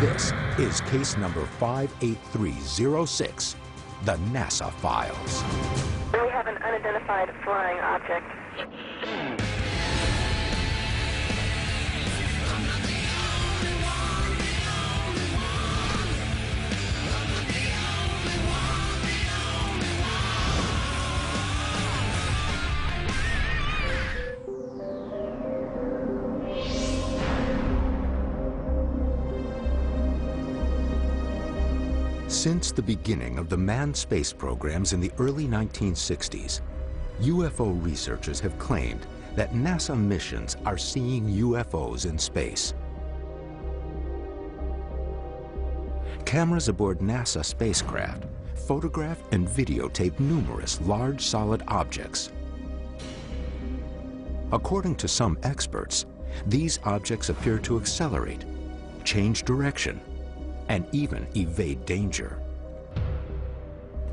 This is case number 58306, the NASA Files. We have an unidentified flying object. Since the beginning of the manned space programs in the early 1960s, UFO researchers have claimed that NASA missions are seeing UFOs in space. Cameras aboard NASA spacecraft photograph and videotape numerous large solid objects. According to some experts, these objects appear to accelerate, change direction, and even evade danger.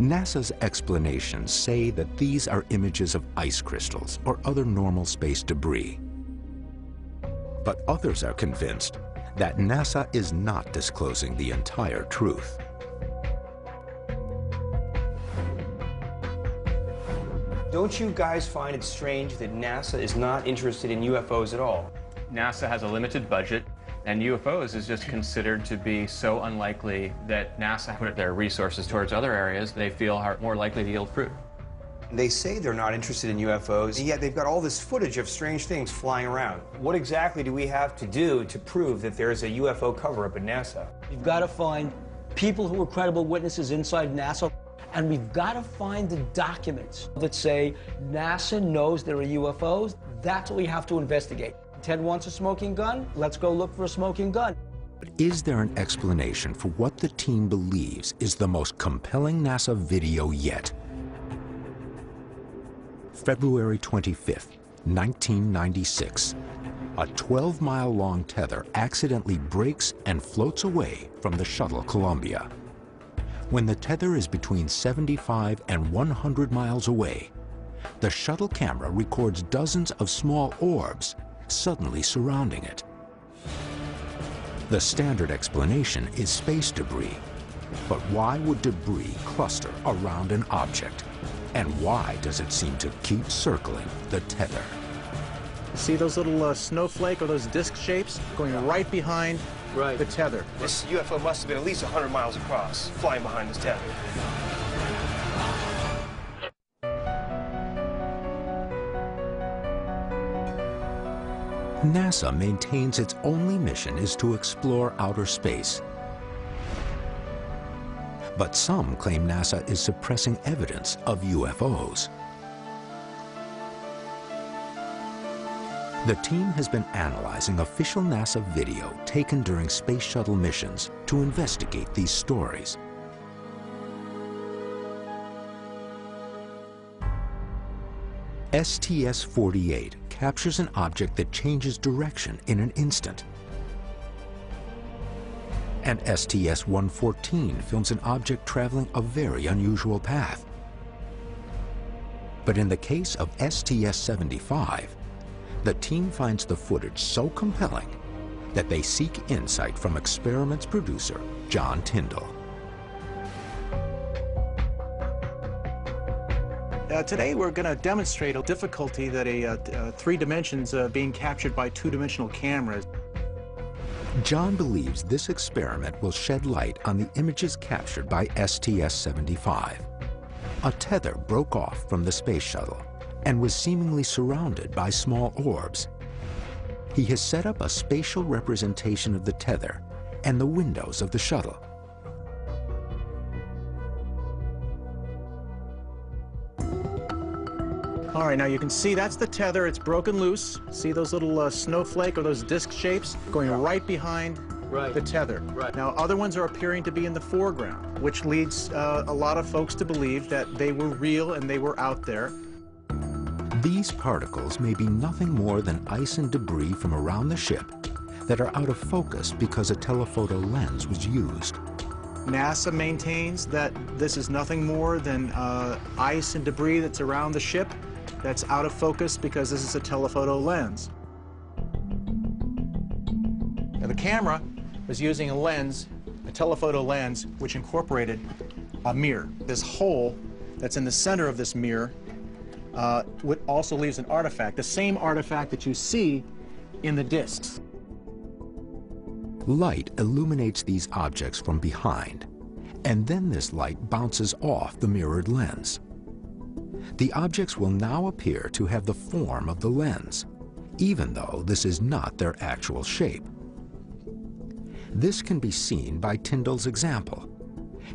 NASA's explanations say that these are images of ice crystals or other normal space debris. But others are convinced that NASA is not disclosing the entire truth. Don't you guys find it strange that NASA is not interested in UFOs at all? NASA has a limited budget, and UFOs is just considered to be so unlikely that NASA put their resources towards other areas they feel are more likely to yield fruit. They say they're not interested in UFOs, and yet they've got all this footage of strange things flying around. What exactly do we have to do to prove that there's a UFO cover-up at NASA? You've got to find people who are credible witnesses inside NASA, and we've got to find the documents that say NASA knows there are UFOs. That's what we have to investigate. Ted wants a smoking gun. Let's go look for a smoking gun. But is there an explanation for what the team believes is the most compelling NASA video yet? February 25th, 1996. A 12-mile-long tether accidentally breaks and floats away from the shuttle Columbia. When the tether is between 75 and 100 miles away, the shuttle camera records dozens of small orbs suddenly surrounding it. The standard explanation is space debris. But why would debris cluster around an object? And why does it seem to keep circling the tether? See those little uh, snowflake or those disc shapes going right behind Right. the tether? This UFO must have been at least 100 miles across, flying behind this tether. NASA maintains its only mission is to explore outer space. But some claim NASA is suppressing evidence of UFOs. The team has been analyzing official NASA video taken during Space Shuttle missions to investigate these stories. STS-48 captures an object that changes direction in an instant. And STS-114 films an object traveling a very unusual path. But in the case of STS-75, the team finds the footage so compelling that they seek insight from experiments producer John Tyndall. Uh, today we're going to demonstrate a difficulty that a uh, uh, three dimensions uh, being captured by two-dimensional cameras. John believes this experiment will shed light on the images captured by STS-75. A tether broke off from the space shuttle and was seemingly surrounded by small orbs. He has set up a spatial representation of the tether and the windows of the shuttle. All right, now you can see that's the tether. It's broken loose. See those little uh, snowflake or those disc shapes going right behind Right. the tether. Right. Now, other ones are appearing to be in the foreground, which leads uh, a lot of folks to believe that they were real and they were out there. These particles may be nothing more than ice and debris from around the ship that are out of focus because a telephoto lens was used. NASA maintains that this is nothing more than uh, ice and debris that's around the ship that's out of focus because this is a telephoto lens. Now the camera was using a lens, a telephoto lens, which incorporated a mirror. This hole that's in the center of this mirror uh, also leaves an artifact, the same artifact that you see in the discs. Light illuminates these objects from behind, and then this light bounces off the mirrored lens. The objects will now appear to have the form of the lens, even though this is not their actual shape. This can be seen by Tyndall's example.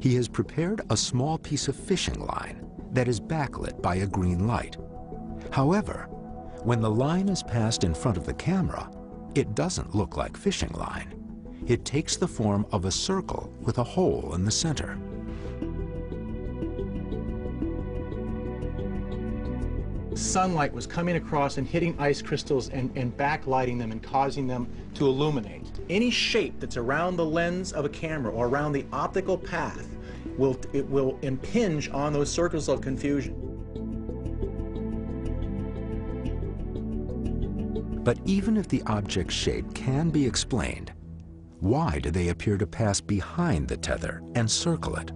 He has prepared a small piece of fishing line that is backlit by a green light. However, when the line is passed in front of the camera, it doesn't look like fishing line it takes the form of a circle with a hole in the center. Sunlight was coming across and hitting ice crystals and, and backlighting them and causing them to illuminate. Any shape that's around the lens of a camera or around the optical path will, it will impinge on those circles of confusion. But even if the object's shape can be explained, why do they appear to pass behind the tether and circle it?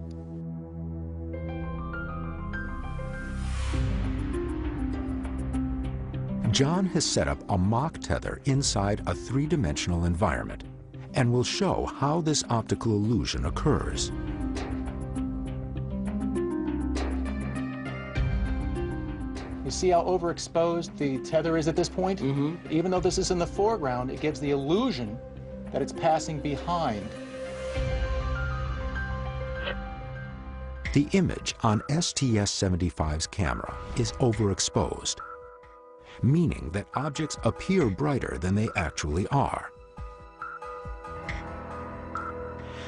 John has set up a mock tether inside a three-dimensional environment and will show how this optical illusion occurs. You see how overexposed the tether is at this point? Mm -hmm. Even though this is in the foreground, it gives the illusion that it's passing behind. The image on STS-75's camera is overexposed, meaning that objects appear brighter than they actually are.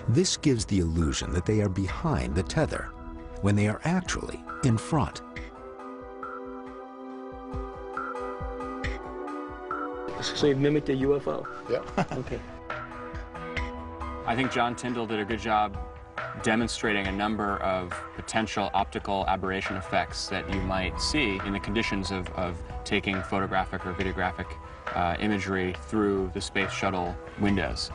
This gives the illusion that they are behind the tether, when they are actually in front. So you've mimicked a UFO? Yeah. okay. I think John Tyndall did a good job demonstrating a number of potential optical aberration effects that you might see in the conditions of, of taking photographic or videographic uh, imagery through the space shuttle windows.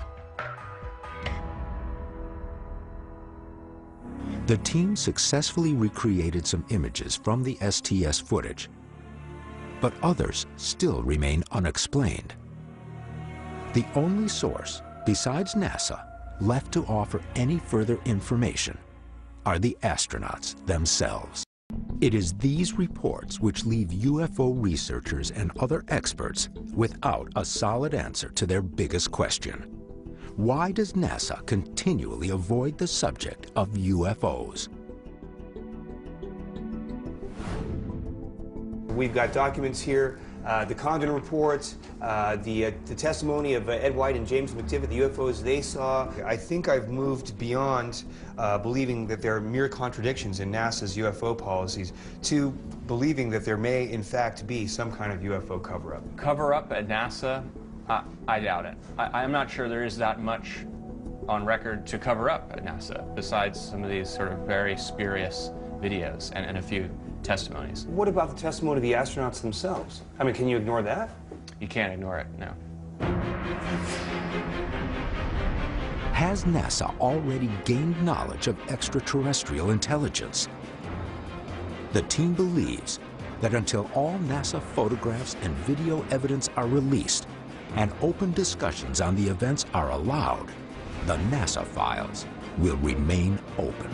The team successfully recreated some images from the STS footage, but others still remain unexplained. The only source, besides NASA, left to offer any further information are the astronauts themselves. It is these reports which leave UFO researchers and other experts without a solid answer to their biggest question. Why does NASA continually avoid the subject of UFOs? We've got documents here uh, the Condon report, uh, the, uh, the testimony of uh, Ed White and James McDivitt, the UFOs they saw. I think I've moved beyond uh, believing that there are mere contradictions in NASA's UFO policies to believing that there may, in fact, be some kind of UFO cover-up. Cover-up at NASA? I doubt it. I, I'm not sure there is that much on record to cover up at NASA, besides some of these sort of very spurious videos and, and a few testimonies. What about the testimony of the astronauts themselves? I mean, can you ignore that? You can't ignore it, no. Has NASA already gained knowledge of extraterrestrial intelligence? The team believes that until all NASA photographs and video evidence are released and open discussions on the events are allowed, the NASA files will remain open.